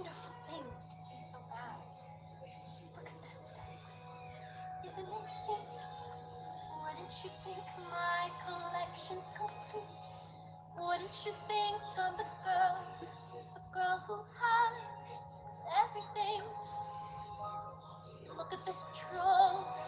wonderful things can be so bad. Look at this place. Isn't it neat? Wouldn't you think my collection's complete? Wouldn't you think I'm the girl, the girl who has everything? Look at this trove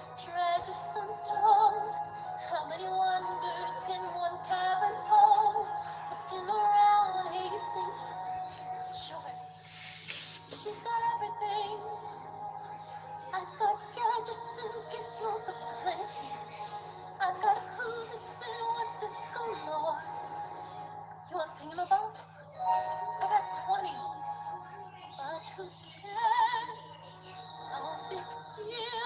to share our big tears.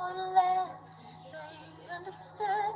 on land. Don't understand?